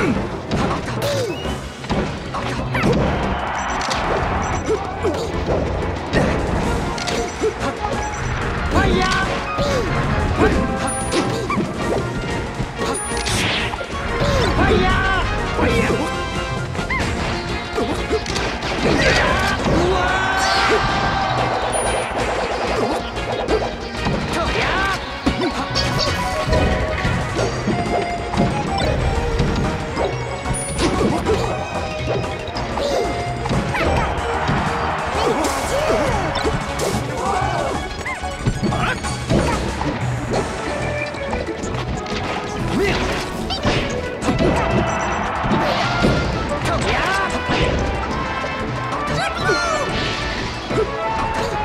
Hmm.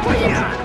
What you?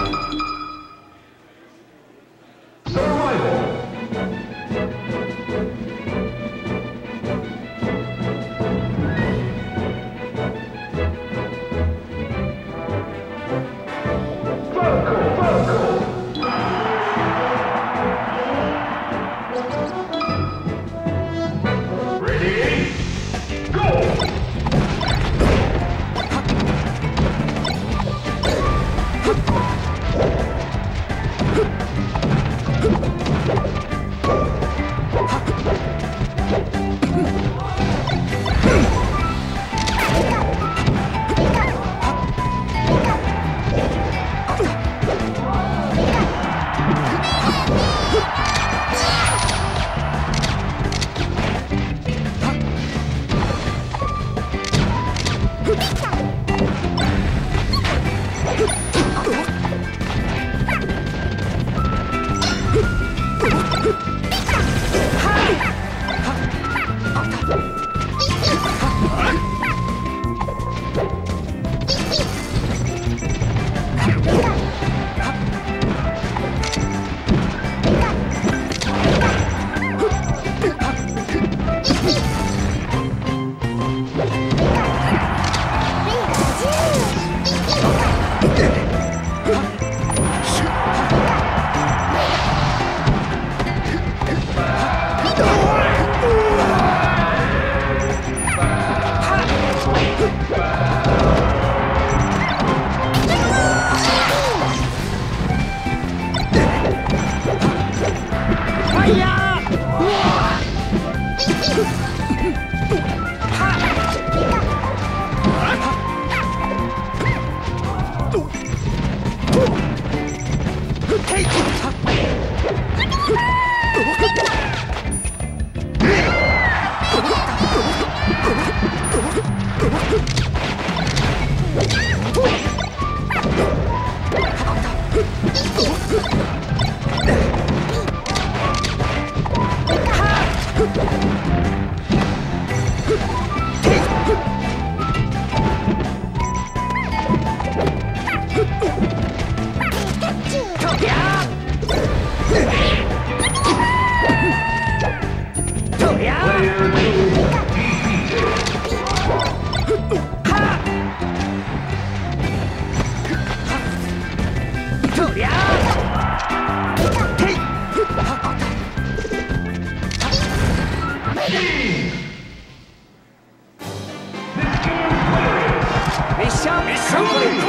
あっ!ャンミッション